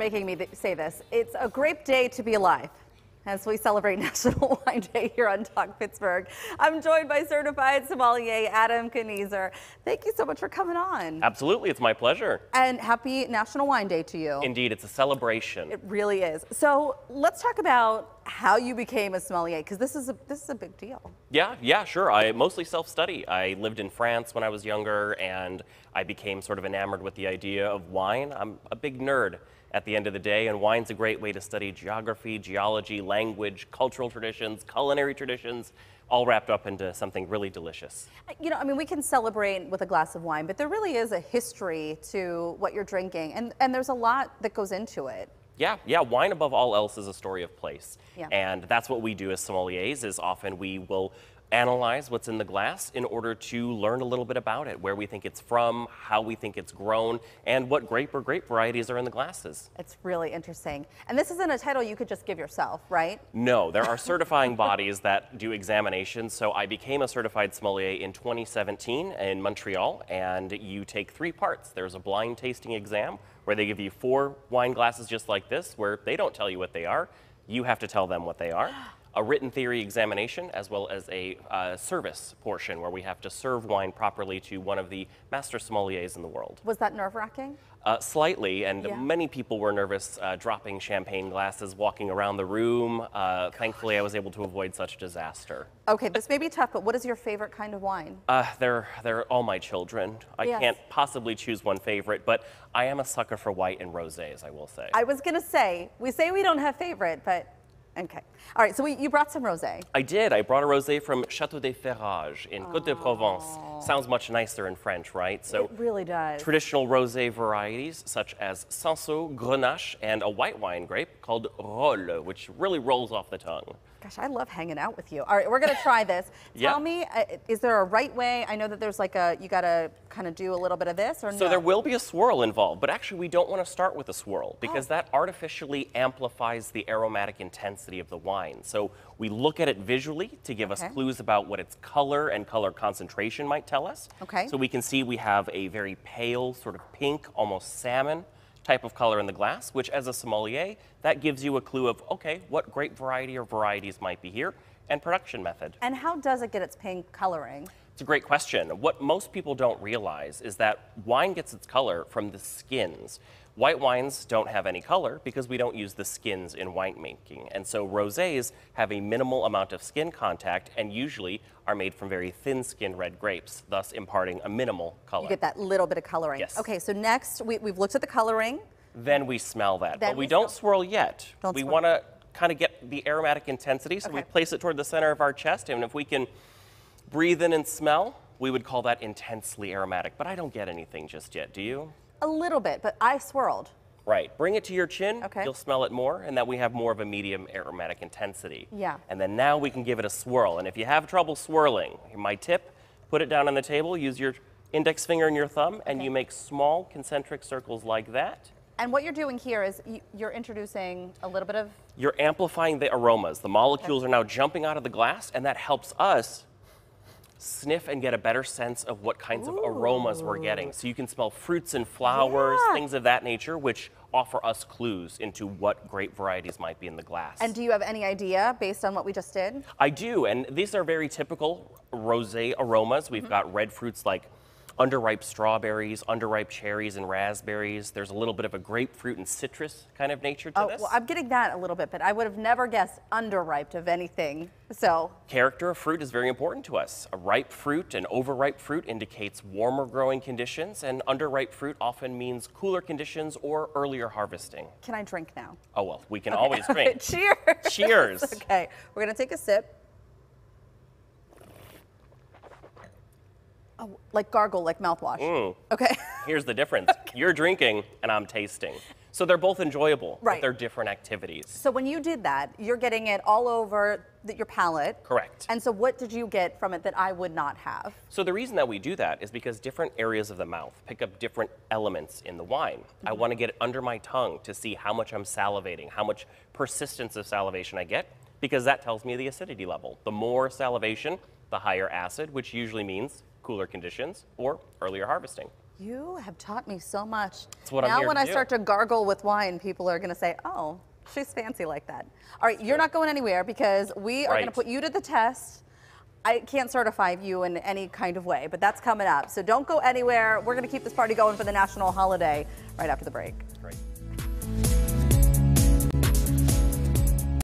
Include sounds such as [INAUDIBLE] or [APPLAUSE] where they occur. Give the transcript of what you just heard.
making me th- say this. It's a great day to be alive as we celebrate [LAUGHS] National Wine Day here on Talk Pittsburgh. I'm joined by certified sommelier Adam Knoerzer. Thank you so much for coming on. Absolutely, it's my pleasure. And happy National Wine Day to you. Indeed, it's a celebration. It really is. So let's talk about how you became a sommelier because this is a this is a big deal. Yeah, yeah, sure. I mostly self-study. I lived in France when I was younger, and I became sort of enamored with the idea of wine. I'm a big nerd at the end of the day, and wine's a great way to study geography, geology, language, cultural traditions, culinary traditions, all wrapped up into something really delicious. Uh, you know, I mean, we can celebrate with a glass of wine, but there really is a history to what you're drinking, and, and there's a lot that goes into it. Yeah, yeah, wine above all else is a story of place. Yeah. And that's what we do as sommeliers is often we will analyze what's in the glass in order to learn a little bit about it, where we think it's from, how we think it's grown, and what grape or grape varieties are in the glasses. It's really interesting. And this isn't a title you could just give yourself, right? No, there are [LAUGHS] certifying bodies that do examinations. So I became a certified sommelier in 2017 in Montreal, and you take three parts. There's a blind tasting exam where they give you four wine glasses just like this, where they don't tell you what they are. You have to tell them what they are. [GASPS] A written theory examination, as well as a uh, service portion where we have to serve wine properly to one of the master sommeliers in the world. Was that nerve wracking? Uh, slightly, and Yeah. many people were nervous uh, dropping champagne glasses, walking around the room. Uh, thankfully, I was able to avoid such disaster. Okay, this may be tough, but what is your favorite kind of wine? Uh, they're, they're all my children. I Yes. can't possibly choose one favorite, but I am a sucker for white and rosés, I will say. I was gonna say, we say we don't have favorite, but okay. All right, so we, you brought some rosé. I did. I brought a rosé from Château des Ferrages in Côte de Provence. Oh. Sounds much nicer in French, right? So It really does. traditional rosé varieties such as Cinsault, Grenache, and a white wine grape called Rolle, which really rolls off the tongue. Gosh, I love hanging out with you. All right, we're gonna [LAUGHS] try this. Yeah. Tell me, uh, is there a right way? I know that there's like a, you gotta kind of do a little bit of this or no? So there will be a swirl involved, but actually we don't want to start with a swirl because Oh. that artificially amplifies the aromatic intensity of the wine. So we look at it visually to give us clues about what its color and color concentration might tell us. Okay. So we can see we have a very pale, sort of pink, almost salmon type of color in the glass, which as a sommelier, that gives you a clue of, okay, what grape variety or varieties might be here and production method. And how does it get its pink coloring? It's a great question. What most people don't realize is that wine gets its color from the skins. White wines don't have any color because we don't use the skins in winemaking. And so rosés have a minimal amount of skin contact and usually are made from very thin-skinned red grapes, thus imparting a minimal color. You get that little bit of coloring. Yes. Okay, so next we, we've looked at the coloring. Then we smell that. Then but we we, don't swirl yet. Don't we swirl. want to kind of get the aromatic intensity, so we place it toward the center of our chest, and if we can breathe in and smell, we would call that intensely aromatic. But I don't get anything just yet, do you? A little bit, but I swirled. Right. Bring it to your chin. Okay. You'll smell it more, and that we have more of a medium aromatic intensity. Yeah. And then now we can give it a swirl. And if you have trouble swirling, my tip: put it down on the table. Use your index finger and your thumb, and you make small concentric circles like that. And what you're doing here is you, you're introducing a little bit of You're amplifying the aromas. The molecules are now jumping out of the glass, and that helps us sniff and get a better sense of what kinds of aromas we're getting. So you can smell fruits and flowers, Yeah. things of that nature, which offer us clues into what grape varieties might be in the glass. And do you have any idea based on what we just did? I do, and these are very typical rosé aromas. We've mm-hmm. got red fruits like underripe strawberries, underripe cherries, and raspberries. There's a little bit of a grapefruit and citrus kind of nature to Oh, this. well, I'm getting that a little bit, but I would have never guessed underripe of anything. So, Character of fruit is very important to us. A ripe fruit and overripe fruit indicates warmer growing conditions, and underripe fruit often means cooler conditions or earlier harvesting. can I drink now? Oh well, we can always [LAUGHS] drink. Cheers. Cheers. [LAUGHS] okay, we're gonna take a sip. Oh, like gargle, like mouthwash. Mm. Okay. [LAUGHS] Here's the difference. You're drinking and I'm tasting. So they're both enjoyable, Right. but they're different activities. so when you did that, you're getting it all over the, your palate. Correct. And so what did you get from it that I would not have? So the reason that we do that is because different areas of the mouth pick up different elements in the wine. I want to get it under my tongue to see how much I'm salivating, how much persistence of salivation I get, because that tells me the acidity level. The more salivation, the higher acid, which usually means cooler conditions or earlier harvesting. You have taught me so much. That's what I'm now, here when to I do. start to gargle with wine, people are going to say, "Oh, she's fancy like that." All right, you're not going anywhere because we are going to put you to the test. I can't certify you in any kind of way, but that's coming up. So don't go anywhere. We're going to keep this party going for the national holiday right after the break. Great.